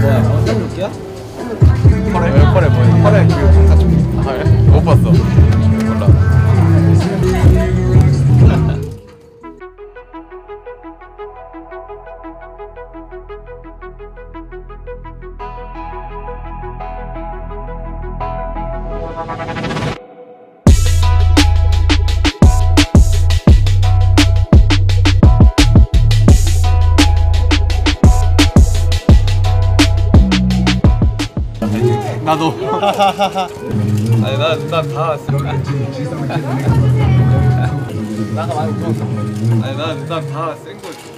뭐야 정상 루키야? 펄에? 왜 펄에 뭐야? 펄에 그 강사 좀. 아 그래? 못 봤어. 몰라. 나도. 아니 난난다 나가 말고. 아니 난난다센 거지.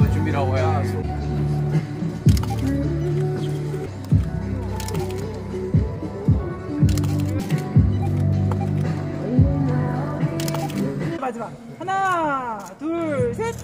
마음의 준비라고 해야. 마지막 하나 둘 셋